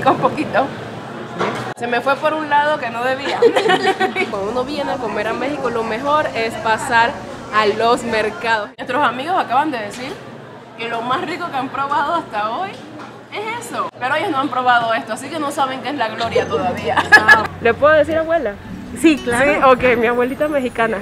un poquito. Se me fue por un lado que no debía. Cuando uno viene a comer a México, lo mejor es pasar a los mercados. Nuestros amigos acaban de decir que lo más rico que han probado hasta hoy es eso. Pero ellos no han probado esto, así que no saben qué es la gloria todavía. ¿Le puedo decir abuela? Sí, claro. Sí, ok, mi abuelita mexicana.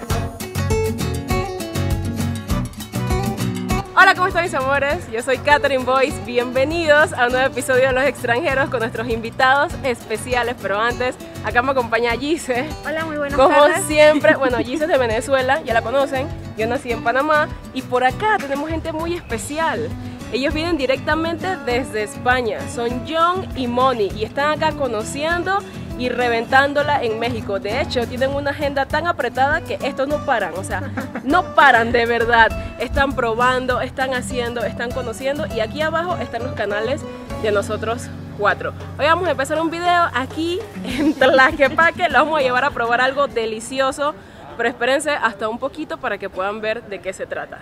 Hola, ¿cómo están mis amores? Yo soy Catherine Boyce. Bienvenidos a un nuevo episodio de Los Extranjeros con nuestros invitados especiales. Pero antes, acá me acompaña Gise. Hola, muy buenas Como tardes. siempre, bueno, Gise es de Venezuela, ya la conocen. Yo nací en Panamá y por acá tenemos gente muy especial. Ellos vienen directamente desde España. Son John y Moni y están acá conociendo y reventándola en México. De hecho, tienen una agenda tan apretada que estos no paran, o sea, no paran de verdad. Están probando, están haciendo, están conociendo y aquí abajo están los canales de nosotros cuatro. Hoy vamos a empezar un video aquí en Tlaquepaque, los vamos a llevar a probar algo delicioso, pero espérense hasta un poquito para que puedan ver de qué se trata.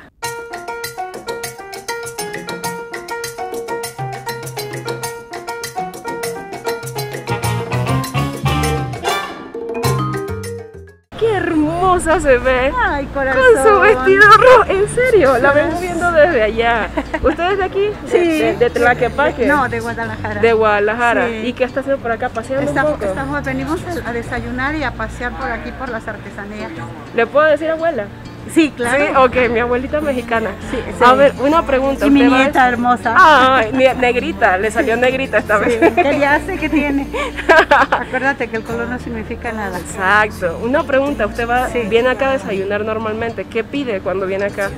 Hermosa se ve! Ay, corazón. Con su vestido rojo, en serio, la vengo viendo desde allá. ¿Ustedes de aquí? De- Sí. De, de Tlaquepaque. No, de Guadalajara. De Guadalajara. Sí. ¿Y qué está haciendo por acá? Paseando Estamos, un poco. estamos- venimos a desayunar y a pasear por aquí por las artesanías. ¿Le puedo decir abuela? Sí, claro. Sí, ok, mi abuelita mexicana. Sí, A ver, una pregunta. Y mi ¿usted va a- nieta hermosa. Ne- negrita, le salió negrita esta vez. que ya sé que tiene. Acuérdate que el color no significa nada. Exacto. Una pregunta, usted va, viene acá a desayunar normalmente. ¿Qué pide cuando viene acá?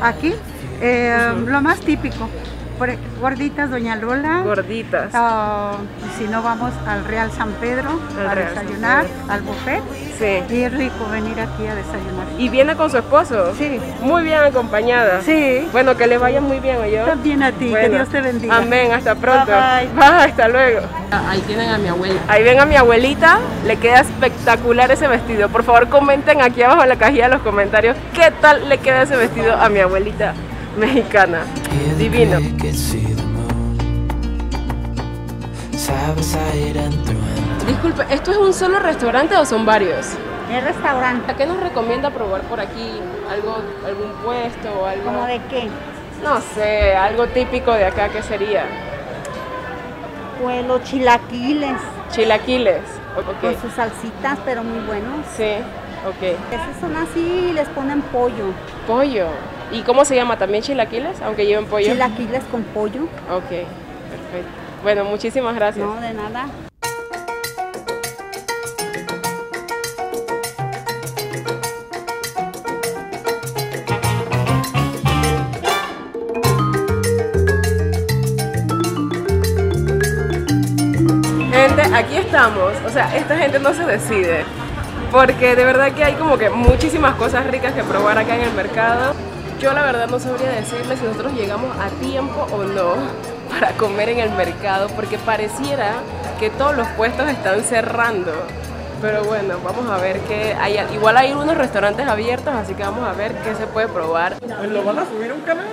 Aquí, eh, lo más típico. Gorditas, Doña Lola. Gorditas. Ah, y si no, vamos al Real San Pedro Al a Real desayunar, Pedro. al buffet. Sí. Y es rico venir aquí a desayunar. ¿Y viene con su esposo? Sí. Muy bien acompañada. Sí. Bueno, que le vaya muy bien, yo. También a ti, que Dios te bendiga. Amén, hasta pronto. Bye, bye. hasta luego. Ahí tienen a mi abuela. Ahí ven a mi abuelita, le queda espectacular ese vestido. Por favor, comenten aquí abajo en la cajilla de los comentarios qué tal le queda ese vestido a mi abuelita mexicana. Divino. Disculpe, ¿esto es un solo restaurante o son varios? El restaurante. ¿A qué nos recomienda probar por aquí? ¿Algo, algún puesto o algo? ¿Cómo de qué? No sé, algo típico de acá que sería Pues los chilaquiles, chilaquiles. Ok. con sus salsitas, pero muy buenos. Sí, ok. Esos son así y les ponen pollo. Pollo. ¿Y cómo se llama? ¿También chilaquiles? Aunque lleven pollo. Chilaquiles con pollo. Ok, perfecto. Bueno, muchísimas gracias. No, de nada. Gente, aquí estamos. O sea, esta gente no se decide. Porque de verdad que hay como que muchísimas cosas ricas que probar acá en el mercado. Yo la verdad no sabría decirle si nosotros llegamos a tiempo o no para comer en el mercado. Porque pareciera que todos los puestos están cerrando. Pero bueno, vamos a ver qué hay. Igual hay unos restaurantes abiertos, así que vamos a ver qué se puede probar. ¿Lo van a subir a un canal?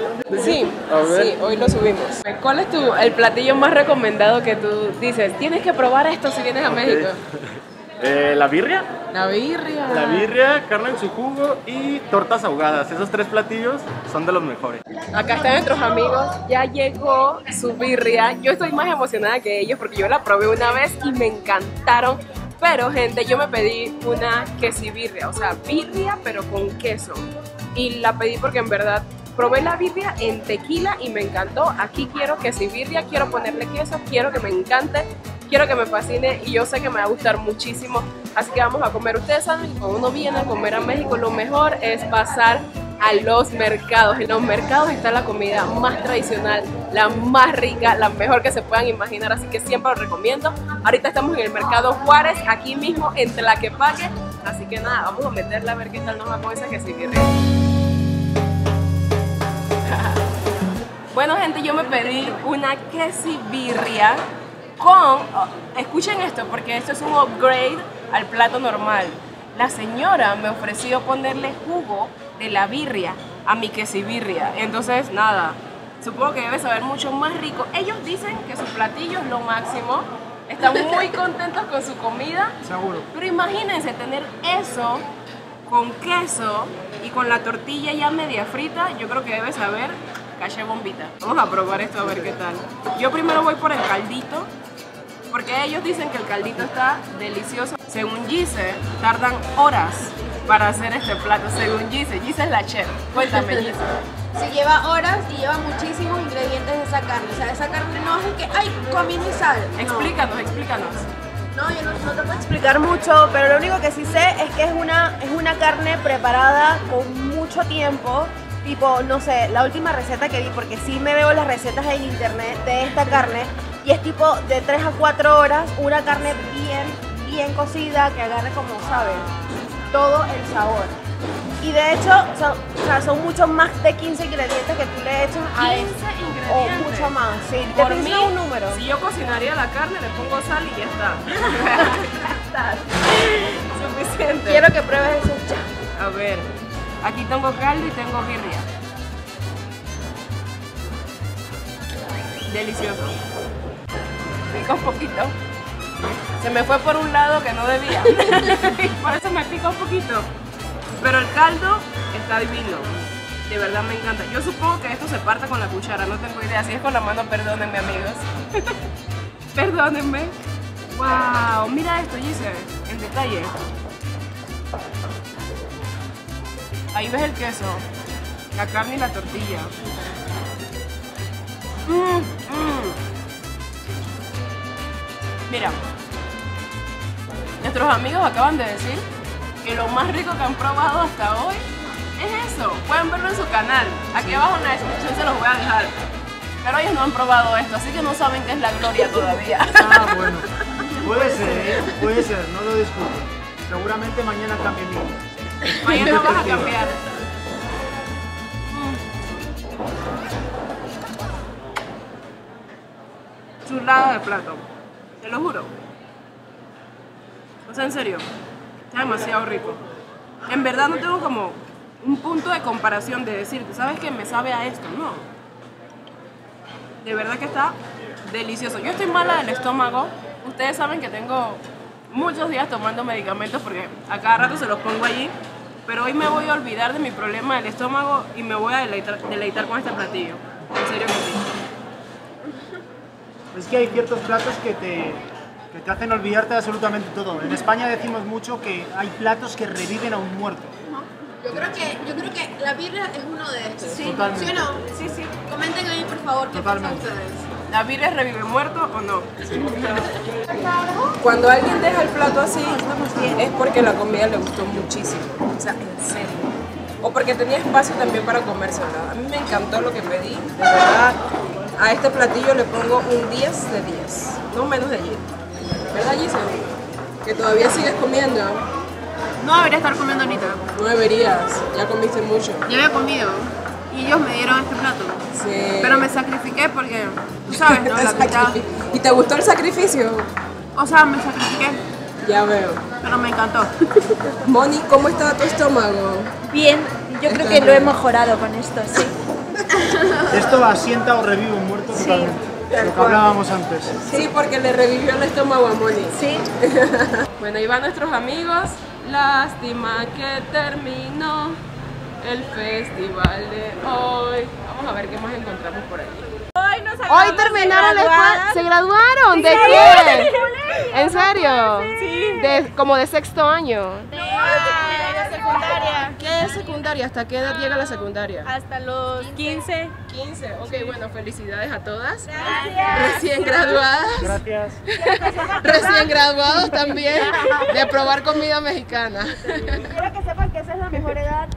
Sí, A ver. sí, hoy lo subimos. ¿Cuál es tu, el platillo más recomendado que tú dices? Tienes que probar esto si vienes a México. Eh, la birria, La birria. la birria, carne en su jugo y tortas ahogadas. Esos tres platillos son de los mejores. Acá están nuestros amigos. Ya llegó su birria. Yo estoy más emocionada que ellos porque yo la probé una vez y me encantaron. Pero, gente, yo me pedí una quesibirria, o sea, birria pero con queso. Y la pedí porque en verdad probé la birria en tequila y me encantó. Aquí quiero quesibirria, quiero ponerle queso, quiero que me encante, quiero que me fascine y yo sé que me va a gustar muchísimo. Así que vamos a comer. Ustedes saben que cuando uno viene a comer a México, lo mejor es pasar a los mercados. En los mercados está la comida más tradicional, la más rica, la mejor que se puedan imaginar, así que siempre lo recomiendo. Ahorita estamos en el mercado Juárez, aquí mismo en Tlaquepaque, así que nada, vamos a meterle a ver qué tal nos va con esa quesibirria. Bueno, gente, yo me pedí una quesibirria con, oh, escuchen esto, porque esto es un upgrade al plato normal. La señora me ofreció ponerle jugo de la birria a mi quesibirria. Entonces, nada, supongo que debe saber mucho más rico. Ellos dicen que su platillo es lo máximo, están muy contentos con su comida. Seguro. Pero imagínense tener eso con queso y con la tortilla ya media frita, yo creo que debe saber calle bombita. Vamos a probar esto a ver qué tal. Yo primero voy por el caldito, porque ellos dicen que el caldito está delicioso. Según Gise, tardan horas para hacer este plato, según Gise. Gise es la chef. Cuéntame, Gise. Sí, lleva horas y lleva muchísimos ingredientes de esa carne. O sea, esa carne no es el que, ay, comino y sal. No. Explícanos, explícanos. No, yo no, no te puedo explicar mucho, pero lo único que sí sé es que es una, es una carne preparada con mucho tiempo. Tipo, no sé, la última receta que vi, porque sí me veo las recetas en internet de esta carne, y es tipo de 3 a 4 horas, una carne bien, bien cocida, que agarre como, ¿sabes? Todo el sabor. Y de hecho, son, o sea, son mucho más de 15 ingredientes que tú le echas a 15 esto. ingredientes. O mucho más, sí. Por mí, un número. si yo cocinaría la carne, le pongo sal y ya está. ya está. Suficiente. Quiero que pruebes eso ya. A ver, aquí tengo caldo y tengo birria. Delicioso. Pica un poquito. Se me fue por un lado que no debía. por eso me pica un poquito. Pero el caldo está divino. De verdad me encanta. Yo supongo que esto se parte con la cuchara, no tengo idea. Si es con la mano, perdónenme amigos. perdónenme. Wow, mira esto, Gise, en detalle. Ahí ves el queso, la carne y la tortilla. Mm, mm. Mira, nuestros amigos acaban de decir que lo más rico que han probado hasta hoy es eso. Pueden verlo en su canal. Aquí abajo en la descripción se los voy a dejar. Pero ellos no han probado esto, así que no saben qué es la gloria todavía. Ah, bueno. Puede ser, ¿eh? puede ser, no lo discuto. Seguramente mañana cambie mi. Mañana vas a cambiar. Chulada de plato. Te lo juro. O sea, en serio. Está demasiado rico. En verdad no tengo como un punto de comparación de decir, ¿sabes que me sabe a esto? No. De verdad que está delicioso. Yo estoy mala del estómago. Ustedes saben que tengo muchos días tomando medicamentos porque a cada rato se los pongo allí. Pero hoy me voy a olvidar de mi problema del estómago y me voy a deleitar, deleitar con este platillo. En serio que sí. Es que hay ciertos platos que te, que te hacen olvidarte de absolutamente todo. En España decimos mucho que hay platos que reviven a un muerto. Yo creo que, yo creo que la birria es uno de estos. Sí, Totalmente. ¿Sí o no? Sí, sí. Comenten ahí, por favor, qué piensan ustedes. ¿La birria revive muerto o no? Cuando alguien deja el plato así, es porque la comida le gustó muchísimo. O sea, en serio. O porque tenía espacio también para comérsela. A mí me encantó lo que pedí. De verdad, a este platillo le pongo un 10 de 10. No menos de 10. ¿Verdad, Giselle? Que todavía sigues comiendo. No debería estar comiendo ahorita. No deberías. Ya comiste mucho. Yo había comido y ellos me dieron este plato. Sí. Pero me sacrifiqué porque, tú sabes, ¿no? La mitad. ¿Y te gustó el sacrificio? O sea, me sacrifiqué, Ya veo. pero me encantó. Moni, ¿cómo estaba tu estómago? Bien, yo creo que lo he mejorado con esto, sí. Esto asienta o revive un muerto totalmente. Lo que hablábamos antes. Sí, porque le revivió el estómago a Moni. Sí. Bueno, ahí van nuestros amigos. Lástima que terminó el festival de hoy. Vamos a ver qué más encontramos por allí. Hoy terminaron la escuela. ¿Se graduaron? ¿De qué? ¿En serio? Sí. De, como de sexto año. Secundaria. ¿Qué es secundaria? ¿Hasta qué edad llega la secundaria? Hasta los 15. 15. Ok, bueno, felicidades a todas. Recién graduadas. Gracias. Recién graduados también de probar comida mexicana. Quiero que sepan que esa es la mejor edad.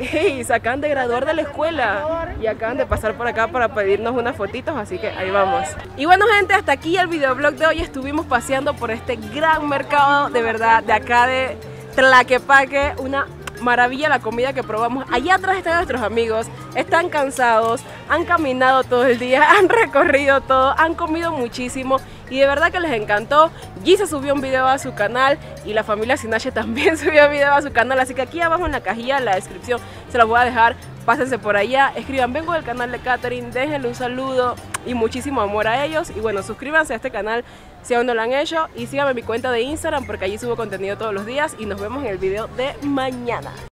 Y se acaban de graduar de la escuela y acaban de pasar por acá para pedirnos unas fotitos, así que ahí vamos. Y bueno gente, hasta aquí el videoblog de hoy. Estuvimos paseando por este gran mercado de verdad de acá de Tlaquepaque, una maravilla la comida que probamos. Allá atrás están nuestros amigos, están cansados, han caminado todo el día, han recorrido todo, han comido muchísimo y de verdad que les encantó. Gisa subió un video a su canal y la familia Sinache también subió video a su canal, así que aquí abajo en la cajilla, en la descripción, se los voy a dejar. Pásense por allá, escriban, vengo del canal de Catherine, déjenle un saludo. Y muchísimo amor a ellos. Y bueno, suscríbanse a este canal si aún no lo han hecho y síganme en mi cuenta de Instagram porque allí subo contenido todos los días y nos vemos en el video de mañana.